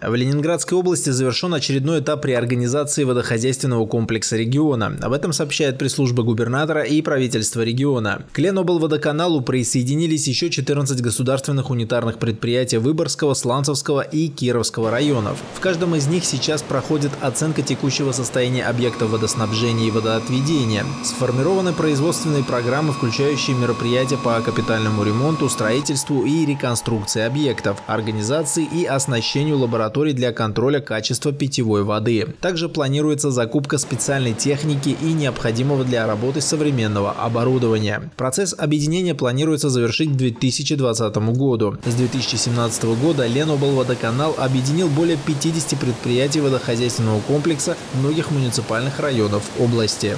В Ленинградской области завершен очередной этап реорганизации водохозяйственного комплекса региона. Об этом сообщает пресс-служба губернатора и правительства региона. К Леноблводоканалу присоединились еще 14 государственных унитарных предприятий Выборгского, Сланцевского и Кировского районов. В каждом из них сейчас проходит оценка текущего состояния объектов водоснабжения и водоотведения. Сформированы производственные программы, включающие мероприятия по капитальному ремонту, строительству и реконструкции объектов, организации и оснащению лабораторий лабораторий для контроля качества питьевой воды. Также планируется закупка специальной техники и необходимого для работы современного оборудования. Процесс объединения планируется завершить к 2020 году. С 2017 года Леноблводоканал объединил более 50 предприятий водохозяйственного комплекса многих муниципальных районов области.